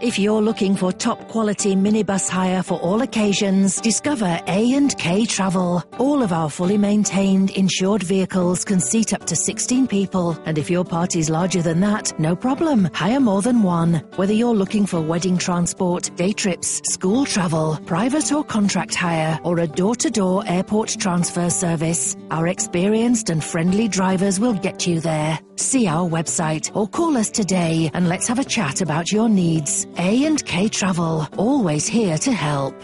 If you're looking for top quality minibus hire for all occasions, discover A&K Travel. All of our fully maintained, insured vehicles can seat up to 16 people. And if your party's larger than that, no problem. Hire more than one. Whether you're looking for wedding transport, day trips, school travel, private or contract hire, or a door-to-door airport transfer service, our experienced and friendly drivers will get you there. See our website or call us today and let's have a chat about your needs. A&K Travel, always here to help.